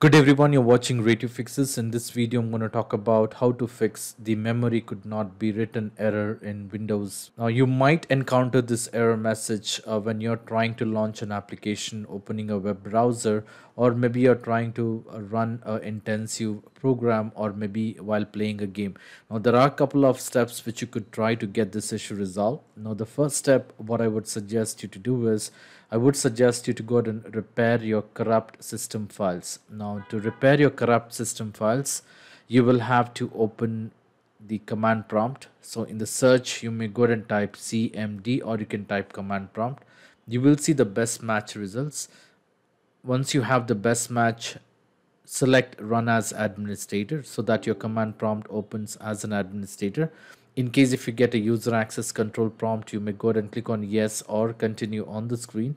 Good everyone, you're watching Ray Tube Fixes. In this video, I'm going to talk about how to fix the memory could not be written error in Windows. Now, you might encounter this error message uh, when you're trying to launch an application, opening a web browser, or maybe you're trying to uh, run an intensive program, or maybe while playing a game. Now, there are a couple of steps which you could try to get this issue resolved. Now, the first step, what I would suggest you to do is I would suggest you to go and repair your corrupt system files. Now to repair your corrupt system files, you will have to open the command prompt. So in the search, you may go ahead and type cmd or you can type command prompt. You will see the best match results. Once you have the best match, select run as administrator so that your command prompt opens as an administrator in case if you get a user access control prompt you may go ahead and click on yes or continue on the screen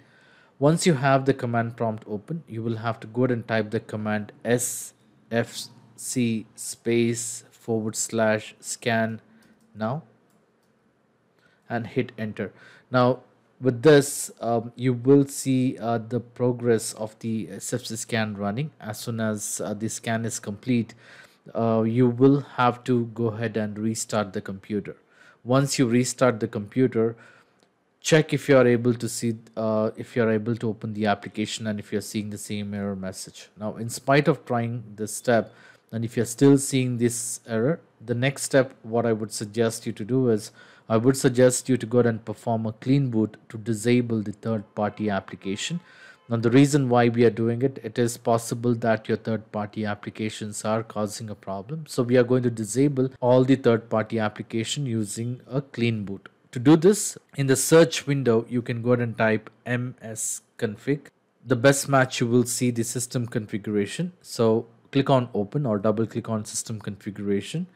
once you have the command prompt open you will have to go ahead and type the command sfc space forward slash scan now and hit enter. Now with this um, you will see uh, the progress of the sfc scan running. As soon as uh, the scan is complete uh, you will have to go ahead and restart the computer. Once you restart the computer check if you are able to see uh, if you are able to open the application and if you're seeing the same error message now in spite of trying this step and if you're still seeing this error the next step what i would suggest you to do is i would suggest you to go and perform a clean boot to disable the third party application now the reason why we are doing it, it is possible that your third party applications are causing a problem. So we are going to disable all the third party application using a clean boot. To do this, in the search window, you can go ahead and type msconfig. The best match you will see the system configuration. So click on open or double click on system configuration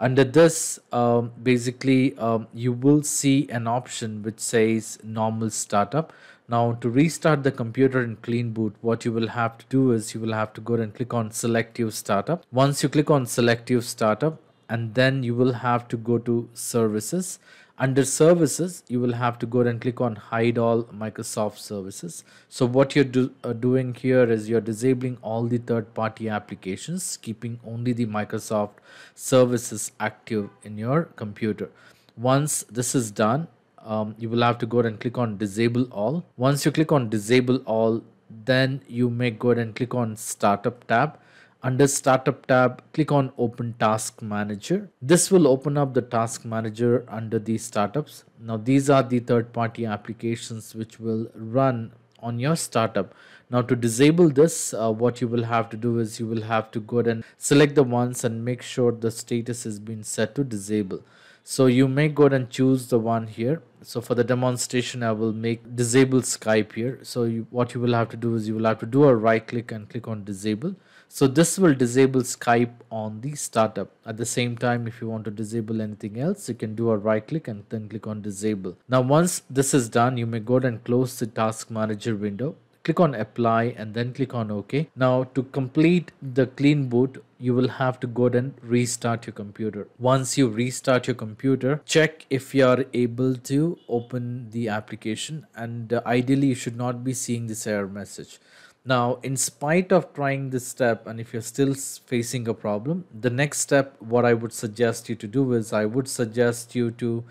under this um, basically um, you will see an option which says normal startup now to restart the computer in clean boot what you will have to do is you will have to go and click on selective startup once you click on selective startup and then you will have to go to services under services you will have to go and click on hide all microsoft services. So what you're do, uh, doing here is you're disabling all the third-party applications keeping only the microsoft services active in your computer. Once this is done um, you will have to go and click on disable all. Once you click on disable all then you may go ahead and click on startup tab under startup tab, click on open task manager. This will open up the task manager under the startups. Now these are the third party applications which will run on your startup. Now to disable this, uh, what you will have to do is you will have to go and select the ones and make sure the status has been set to disable. So you may go ahead and choose the one here. So for the demonstration, I will make disable Skype here. So you, what you will have to do is you will have to do a right click and click on disable. So this will disable Skype on the startup. At the same time, if you want to disable anything else, you can do a right click and then click on disable. Now, once this is done, you may go ahead and close the task manager window. Click on apply and then click on OK. Now to complete the clean boot, you will have to go and restart your computer. Once you restart your computer, check if you are able to open the application and uh, ideally you should not be seeing this error message. Now, in spite of trying this step, and if you're still facing a problem, the next step, what I would suggest you to do is I would suggest you to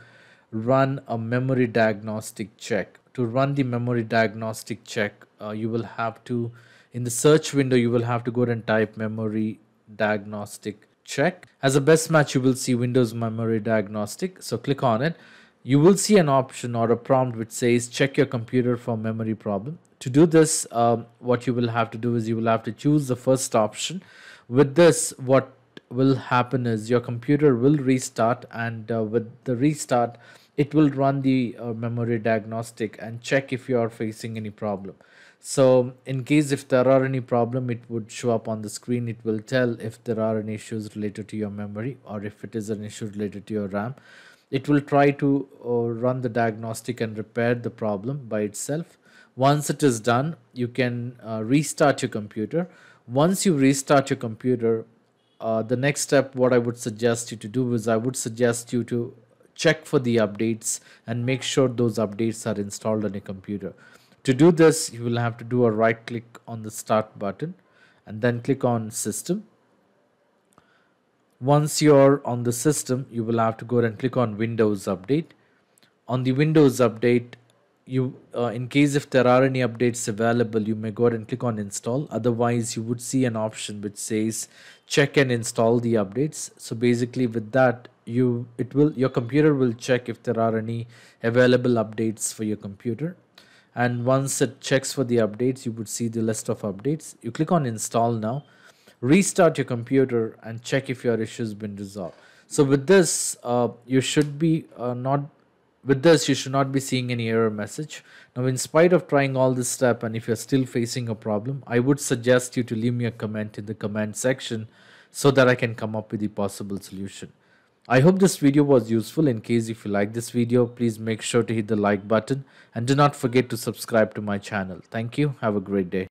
run a memory diagnostic check. To run the memory diagnostic check, uh, you will have to, in the search window, you will have to go and type memory diagnostic check. As a best match, you will see Windows memory diagnostic. So click on it. You will see an option or a prompt which says check your computer for memory problem to do this um, what you will have to do is you will have to choose the first option with this what will happen is your computer will restart and uh, with the restart it will run the uh, memory diagnostic and check if you are facing any problem. So in case if there are any problem it would show up on the screen. It will tell if there are any issues related to your memory or if it is an issue related to your ram. It will try to uh, run the diagnostic and repair the problem by itself. Once it is done, you can uh, restart your computer. Once you restart your computer, uh, the next step, what I would suggest you to do is I would suggest you to check for the updates and make sure those updates are installed on your computer. To do this, you will have to do a right click on the start button and then click on system once you're on the system you will have to go and click on windows update on the windows update you uh, in case if there are any updates available you may go ahead and click on install. Otherwise you would see an option which says check and install the updates. So basically with that you it will your computer will check if there are any available updates for your computer. And once it checks for the updates you would see the list of updates. You click on install now. Restart your computer and check if your issue has been resolved. So with this uh, you should be uh, not with this you should not be seeing any error message. Now in spite of trying all this step and if you're still facing a problem i would suggest you to leave me a comment in the comment section so that i can come up with the possible solution. I hope this video was useful. In case if you like this video please make sure to hit the like button and do not forget to subscribe to my channel. Thank you. Have a great day